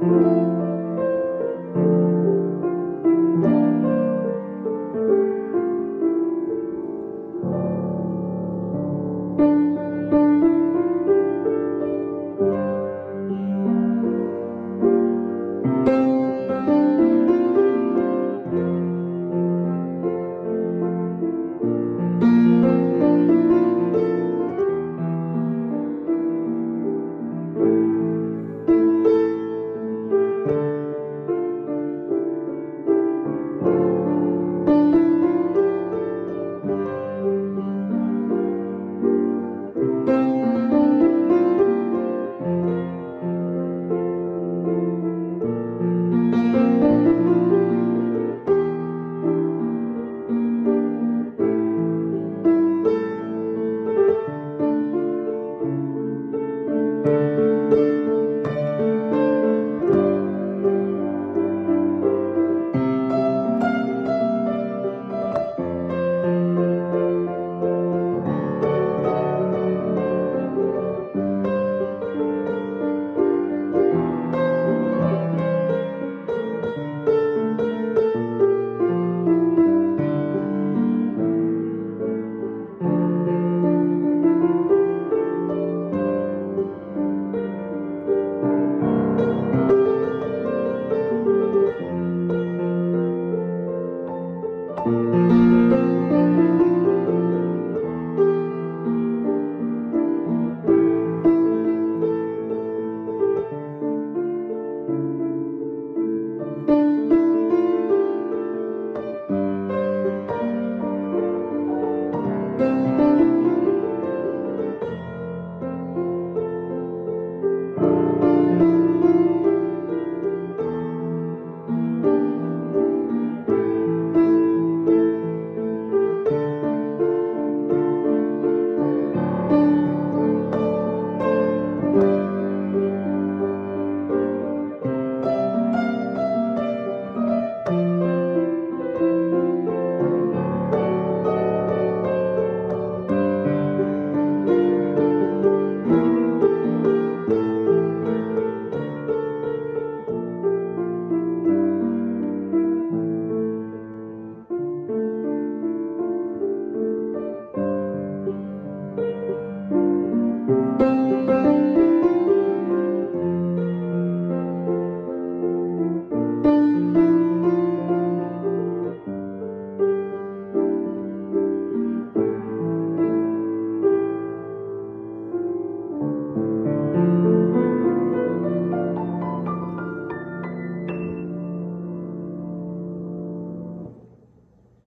Música